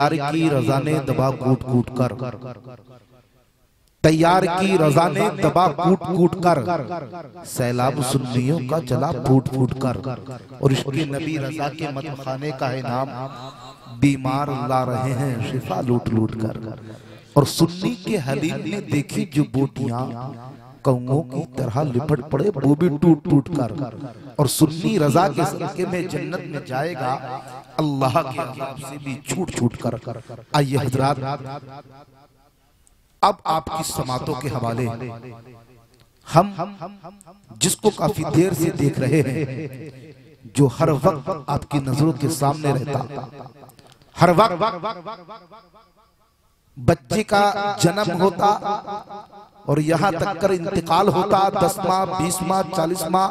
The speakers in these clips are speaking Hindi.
तैयार की रजा ने दबा कूट कूट कर। तैयार की रजा ने दबा कूट कूट कर। सैलाब सुन्नियों का चला फूट फूट कर। और इसके नबी रजा के मत खाने का है नाम बीमार ला रहे हैं शिफा लूट लूट कर। और सुन्नी के हलीम ने देखी जो बोटियाँ कौओं की तरह लिपट पड़े वो भी टूट टूट कर। और सुन्नी रजा के सदके में जन्नत में जाएगा, अल्लाह के अजाब से भी छूट छूट कर। आइए हजरात, अब आपकी समातों के हवाले। हम जिसको काफ़ी देर से देख रहे हैं, जो हर वक्त आपकी नज़रों के सामने रहता। हर वक्त बच्चे का जन्म होता और यहाँ तक कर इंतकाल होता दस माह बीस माह चालीस माह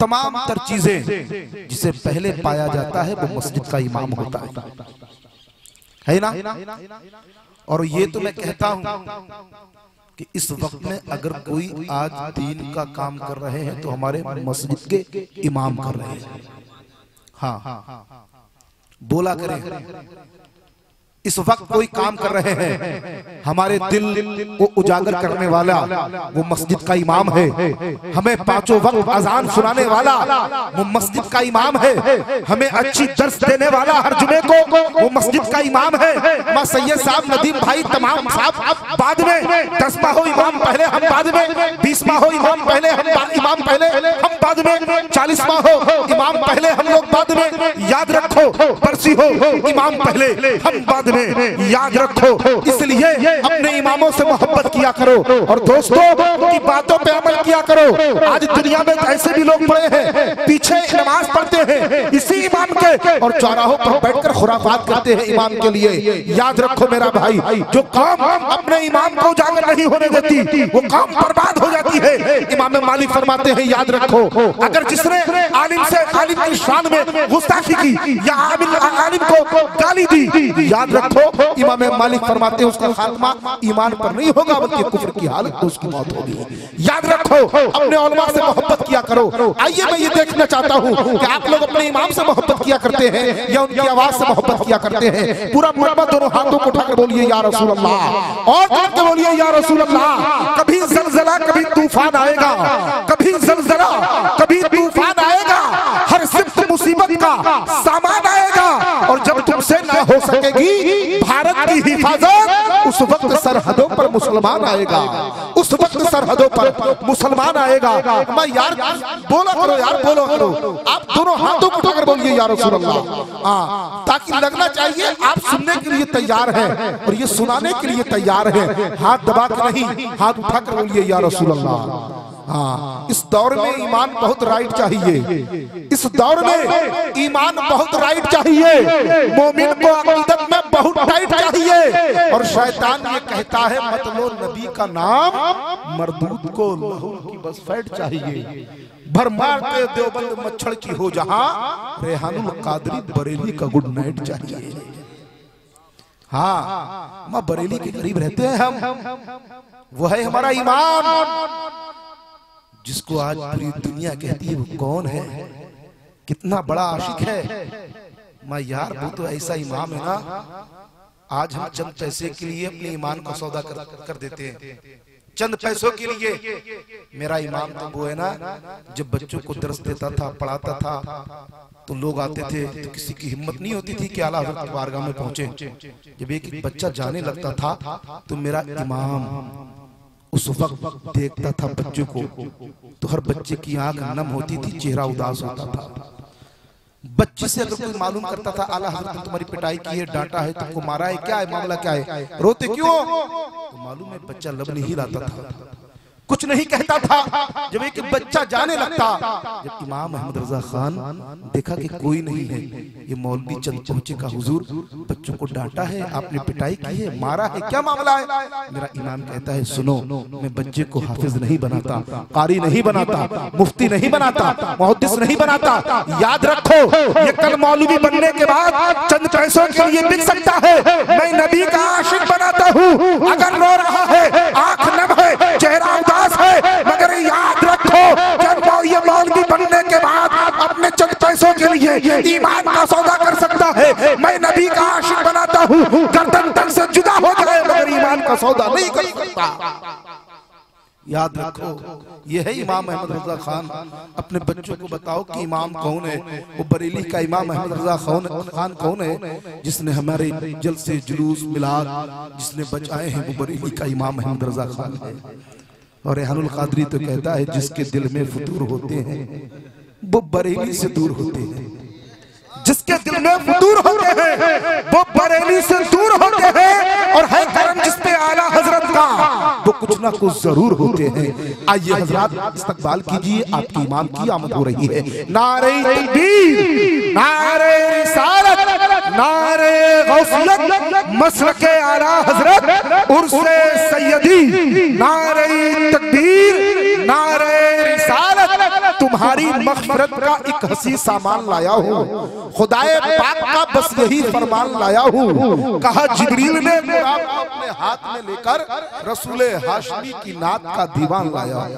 तमाम तर चीज़ें जिसे पहले पाया जाता है, वो मस्जिद का इमाम होता है। है ना? और ये तो मैं कहता हूँ कि इस वक्त में अगर कोई आज दीन का काम कर रहे हैं तो हमारे मस्जिद के इमाम कर रहे हैं हाँ। बोला करें। इस वक्त कोई काम कर रहे हैं। हमारे दिल को उजागर करने वाला वो मस्जिद का इमाम है। हमें पाँचों वक्त अजान सुनाने वाला वो मस्जिद का इमाम है। हमें अच्छी दर्श देने वाला हर जुमे को वो मस्जिद का इमाम है। माँ सैयद साहब, नदीम भाई, तमाम साहब, बाद में दसवा हो इमाम, पहले हम बाद में, बीसवा हो इमाम, पहले हम इमाम, पहले हम बाद में, चालीसवा हो इमाम, पहले हम लोग बाद में। याद रखो, बरसी हो, इमाम पहले, हम बाद में। याद रखो, इसलिए अपने इमामों से मोहब्बत किया करो और दोस्तों, की बातों पे अमल किया करो। आज दुनिया में ऐसे भी लोग पड़े हैं, पीछे नमाज़ पढ़ते हैं, इसी इमाम के, और चौराहों पर बैठकर खुराफात करते हैं इमाम के लिए। याद रखो मेरा भाई, जो काम अपने इमाम को उजागर नहीं होने देती, वो काम बर्बाद हो जाती है। इमाम मालिक फरमाते हैं, याद रखो, अगर जिसने आलिम से आलिम की शान में गुस्ताखी की। या आलिम को गाली दी। याद रखो, इमाम मालिक फरमाते हैं, उसका खात्मा ईमान पर नहीं होगा, बल्कि कुफर की हालत में उसकी मौत होगी। याद रखो, अपने उलमा से मोहब्बत किया करो। आइए मैं ये देखना चाहता हूँ कि आप लोग अपने इमाम से मोहब्बत किया करते हैं, या उनकी आवाज़ से मोहब्बत किया करते हैं। पूरा मरबा दोनों हाथों को उठाकर बोलिए, या रसूल अल्लाह और बोलिए, या रसूल अल्लाह कभी जलजला, कभी तूफ़ान आएगा कभी जलजला कभी तूफ़ान आएगा हर सिफ्त का सामान आएगा और जब तुमसे ना हो सकेगी, भारत की हिफाजत, उस वक्त सरहदों पर मुसलमान आएगा। उस वक्त सरहदों पर मुसलमान आएगा। मैं यार, बोलो करो यार, बोलो करो। आप दोनों हाथों को उठाकर बोलिए यार हाँ ताकि लगना चाहिए, आप सुनने के लिए तैयार हैं और ये सुनाने के लिए तैयार हैं। हाथ दबा कर नहीं, हाथ उठाकर बोलिए, या रसूल अल्लाह हाँ। इस दौर में ईमान बहुत राइट चाहिए। इस दौर में ईमान बहुत राइट चाहिए। मोमिन को अकीदत में बहुत टाइट चाहिए। और शैतान ये कहता है, मत लो नबी का नाम, मरदूद को की बस फैट चाहिए। भरमार के देवबंद मच्छर की हो जहाँ रेहानुल कादरी बरेली का गुड नाइट चाहिए। हाँ माँ बरेली के करीब रहते हैं हम। वो है हमारा ईमान। जिसको आज पूरी दुनिया कहती है वो कौन है? कितना बड़ा आशिक है। मैं यार वो तो ऐसा इमाम है ना? आज हम चंद पैसे के लिए अपने ईमान को सौदा कर, कर देते हैं। चंद पैसों के लिए मेरा इमाम तो वो है ना जब बच्चों को दर्श देता था पढ़ाता था तो लोग आते थे तो किसी की हिम्मत नहीं होती थी कि आला हज़रत बारगाह में पहुँचे। जब एक बच्चा जाने लगता था तो मेरा इमाम। उस वक्त देखता था बच्चों को तो हर बच्चे की आँख नम होती थी, चेहरा उदास होता था। बच्चे से अगर कोई मालूम करता था, आला हज़रत तुम्हारी पिटाई की है, डांटा है, तुमको मारा है, क्या है, मामला क्या है? रोते क्यों? तो मालूम है बच्चा लब नहीं लाता था। कुछ नहीं कहता था। जब एक बच्चा जाने लगता जब इमाम अहमद रजा खान देखा कि कोई नहीं है ये मौलवी चंद पहुँचे का हुजूर बच्चों को डांटा है आपने पिटाई की है मारा है क्या मामला है? मेरा इमाम कहता है सुनो मैं बच्चे को हाफिज नहीं बनाता कारी नहीं बनाता मुफ्ती नहीं बनाता मुहद्दिस नहीं बनाता याद रखो ये कल मौलवी बनने के बाद चंद पैसों के लिए बिक सकता है मैं नबी का आशिक बनाता हूँ अगर रो रहा है के लिए ईमान का सौदा कर सकता है। मैं नबी का आशिक बनाता हूँ। गर्दन तक से जुदा हो जाए मगर ईमान का सौदा नहीं कर सकता। याद रखो ये है इमाम अहमद रजा खान। अपने बच्चों को बताओ कि इमाम कौन है? वो बरेली का इमाम अहमद रजा खान खान कौन है? जिसने हमारे जल से जुलूस मिलाद जिसने बचाए हैं वो बरेली का इमाम अहमद रजा खान है। और रेहानुल कादरी तो कहता है जिसके दिल में फतूर होते हैं वो बरेली से दूर होते हैं। जिसके दिल में फतूर होते हैं, वो बरेली से दूर होते हैं और है करम जिस पे आला हज़रत का। वो कुछ ना कुछ ज़रूर होते हैं। आइए हज़रत, इस्तकबाल कीजिए, आपकी इमाम की आमद हो रही है। नारे तकबीर नारे रिसालत, नारे गौसियत मसलक आला हज़रत, उर्से सैयदी, नारे तकबीर तुम्हारी मगफरत का एक हसी सामान लाया हूँ। खुदाए पाक का बस यही फरमान लाया हूँ। कहा जिब्रील ने अपने हाथ में लेकर रसूल हाशमी की नात का दीवान लाया